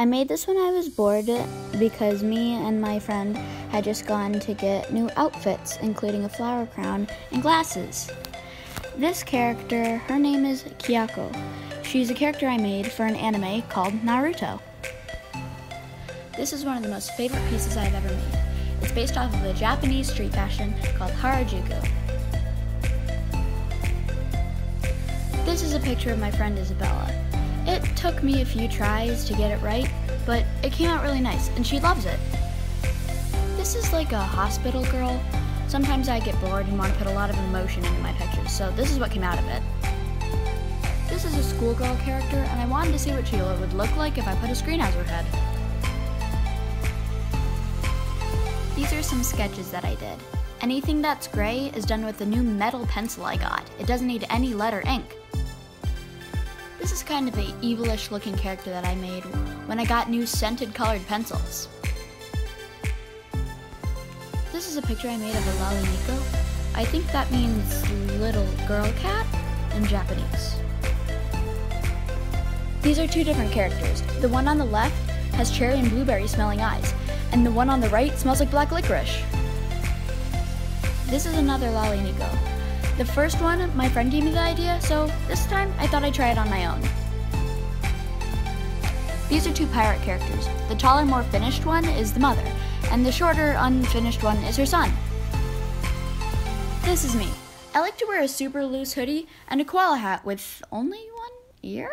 I made this when I was bored because me and my friend had just gone to get new outfits, including a flower crown and glasses. This character, her name is Kyako. She's a character I made for an anime called Naruto. This is one of the most favorite pieces I've ever made. It's based off of a Japanese street fashion called Harajuku. This is a picture of my friend Isabella. It took me a few tries to get it right, but it came out really nice, and she loves it. This is like a hospital girl. Sometimes I get bored and want to put a lot of emotion into my pictures, so this is what came out of it. This is a schoolgirl character, and I wanted to see what Sheila would look like if I put a screen as her head. These are some sketches that I did. Anything that's gray is done with the new metal pencil I got. It doesn't need any letter ink. This is kind of a evilish looking character that I made when I got new scented colored pencils. This is a picture I made of a Laliniko. I think that means little girl cat in Japanese. These are two different characters. The one on the left has cherry and blueberry smelling eyes, and the one on the right smells like black licorice. This is another Laliniko. The first one, my friend gave me the idea, so this time I thought I'd try it on my own. These are two pirate characters. The taller, more finished one is the mother, and the shorter, unfinished one is her son. This is me. I like to wear a super loose hoodie and a koala hat with only one ear?